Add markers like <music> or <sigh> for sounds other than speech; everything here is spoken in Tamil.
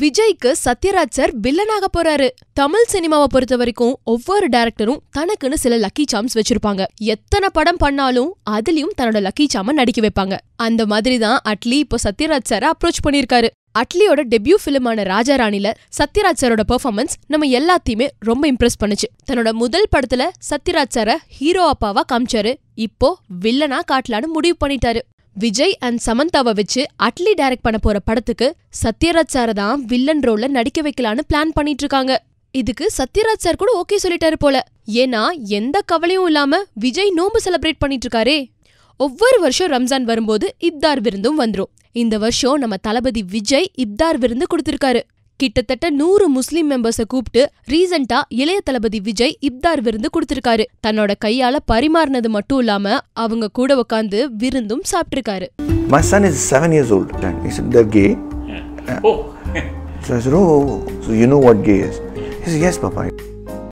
விஜய்க்கு சத்யராஜ் சார் வில்லனாக போறாரு. தமிழ் சினிமாவை பொறுத்த வரைக்கும் ஒவ்வொரு டைரக்டரும் தனக்குன்னு சில லக்கி சாம்ஸ் வச்சிருப்பாங்க. எத்தனை படம் பண்ணாலும் அதுலயும் தன்னோட லக்கி சாம நடிக்க வைப்பாங்க. அந்த மாதிரி தான் அட்லி இப்போ சத்யராஜ் சார அப்ரோச் பண்ணிருக்காரு அட்லியோட டெபியூ ஃபிலிமான ராஜா ராணில சத்யராஜ் சாரோட பெர்ஃபார்மன்ஸ் நம்ம எல்லாத்தையுமே ரொம்ப இம்ப்ரெஸ் பண்ணுச்சு. தன்னோட முதல் படத்துல சத்யராஜ் சார ஹீரோ அப்பாவா காமிச்சாரு. இப்போ வில்லனா காட்டலான்னு முடிவு பண்ணிட்டாரு. விஜய் அண்ட் சமந்தாவை வச்சு அட்லி டைரக்ட் பண்ண போற படத்துக்கு சத்யராஜ் சாரை தான் வில்லன் ரோல்ல நடிக்க வைக்கலான்னு பிளான் பண்ணிட்டு இருக்காங்க. இதுக்கு சத்யராஜ் சார் கூட ஓகே சொல்லிட்டாரு போல. ஏன்னா எந்த கவலையும் இல்லாம விஜய் நோம்பு செலிப்ரேட் பண்ணிட்டு இருக்காரே. ஒவ்வொரு வருஷம் ரம்ஜான் வரும்போது இப்தார் விருந்தும் வந்துரும். இந்த வருஷம் நம்ம தளபதி விஜய் இப்தார் விருந்து கொடுத்திருக்காரு. கிட்டத்தட்ட நூறு முஸ்லிம் மெம்பர்ஸ கூப்பிட்டு ரீசெண்டா இளைய தளபதி விஜய் இப்தார் விருந்து கொடுத்திருக்காரு தன்னோட கையால பரிமாறினது மட்டும் இல்லாம அவங்க கூட உட்காந்து விருந்தும் சாப்பிட்டிருக்காரு My son is seven years old. And he said, They're gay. Oh, <laughs> So I said, Oh, so you know what gay is? He said, Yes, Papa.